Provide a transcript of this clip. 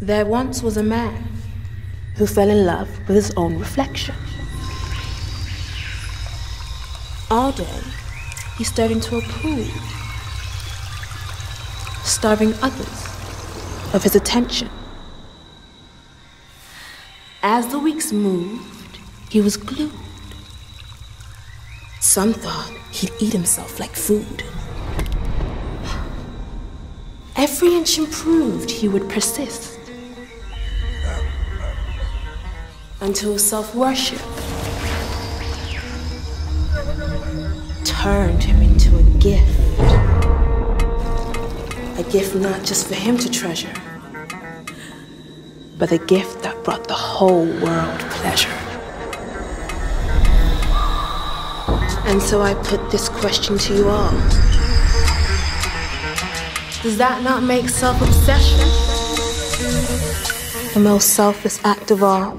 There once was a man who fell in love with his own reflection. All day, he stared into a pool, starving others of his attention. As the weeks moved, he was glued. Some thought he'd eat himself like food. Every inch improved, he would persist. Until self worship turned him into a gift. A gift not just for him to treasure, but a gift that brought the whole world pleasure. And so I put this question to you all. Does that not make self obsession the most selfless act of all?